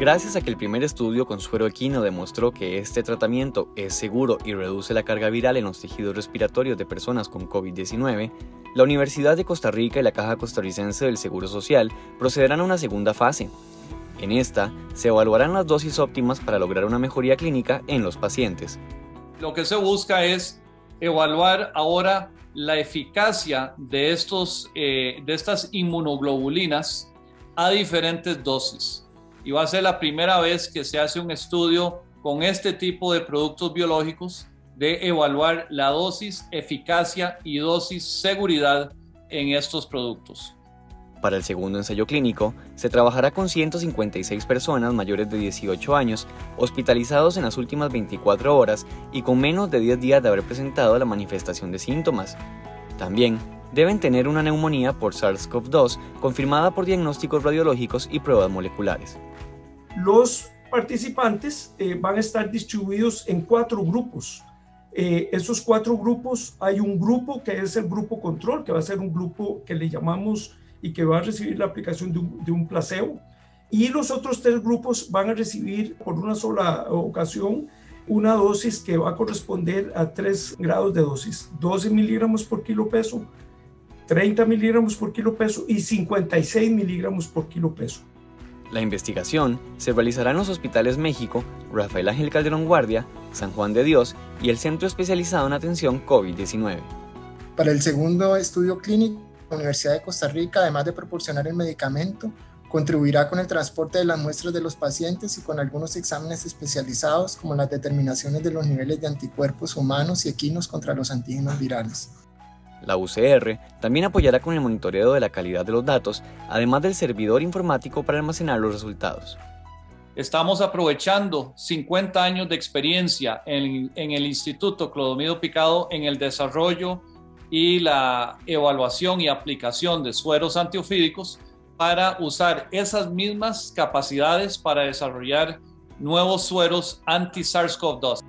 Gracias a que el primer estudio con suero equino demostró que este tratamiento es seguro y reduce la carga viral en los tejidos respiratorios de personas con COVID-19, la Universidad de Costa Rica y la Caja Costarricense del Seguro Social procederán a una segunda fase. En esta, se evaluarán las dosis óptimas para lograr una mejoría clínica en los pacientes. Lo que se busca es evaluar ahora la eficacia de, estos, eh, de estas inmunoglobulinas a diferentes dosis y va a ser la primera vez que se hace un estudio con este tipo de productos biológicos de evaluar la dosis, eficacia y dosis seguridad en estos productos. Para el segundo ensayo clínico, se trabajará con 156 personas mayores de 18 años hospitalizados en las últimas 24 horas y con menos de 10 días de haber presentado la manifestación de síntomas. También deben tener una neumonía por SARS-CoV-2 confirmada por diagnósticos radiológicos y pruebas moleculares. Los participantes eh, van a estar distribuidos en cuatro grupos. Eh, esos cuatro grupos, hay un grupo que es el grupo control, que va a ser un grupo que le llamamos y que va a recibir la aplicación de un, de un placebo. Y los otros tres grupos van a recibir por una sola ocasión una dosis que va a corresponder a tres grados de dosis, 12 miligramos por kilo peso, 30 miligramos por kilo peso y 56 miligramos por kilo peso. La investigación se realizará en los hospitales México, Rafael Ángel Calderón Guardia, San Juan de Dios y el Centro Especializado en Atención COVID-19. Para el segundo estudio clínico, la Universidad de Costa Rica, además de proporcionar el medicamento, contribuirá con el transporte de las muestras de los pacientes y con algunos exámenes especializados como las determinaciones de los niveles de anticuerpos humanos y equinos contra los antígenos virales. La UCR también apoyará con el monitoreo de la calidad de los datos, además del servidor informático para almacenar los resultados. Estamos aprovechando 50 años de experiencia en, el Instituto Clodomido Picado en el desarrollo y la evaluación y aplicación de sueros antiofídicos para usar esas mismas capacidades para desarrollar nuevos sueros anti-SARS-CoV-2.